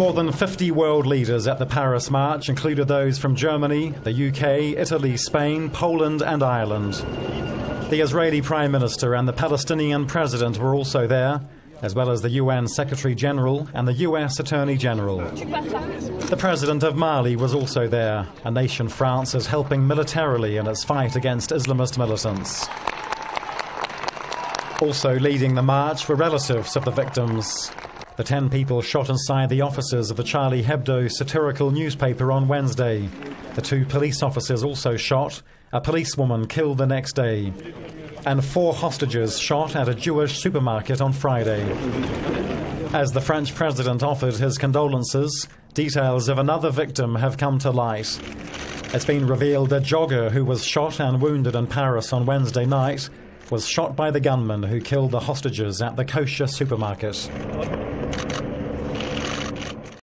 More than 50 world leaders at the Paris March included those from Germany, the UK, Italy, Spain, Poland, and Ireland. The Israeli Prime Minister and the Palestinian President were also there, as well as the UN Secretary General and the US Attorney General. The President of Mali was also there, a nation France is helping militarily in its fight against Islamist militants. Also leading the march were relatives of the victims. The ten people shot inside the offices of the Charlie Hebdo satirical newspaper on Wednesday. The two police officers also shot, a policewoman killed the next day, and four hostages shot at a Jewish supermarket on Friday. As the French president offered his condolences, details of another victim have come to light. It's been revealed a jogger who was shot and wounded in Paris on Wednesday night was shot by the gunman who killed the hostages at the kosher supermarket.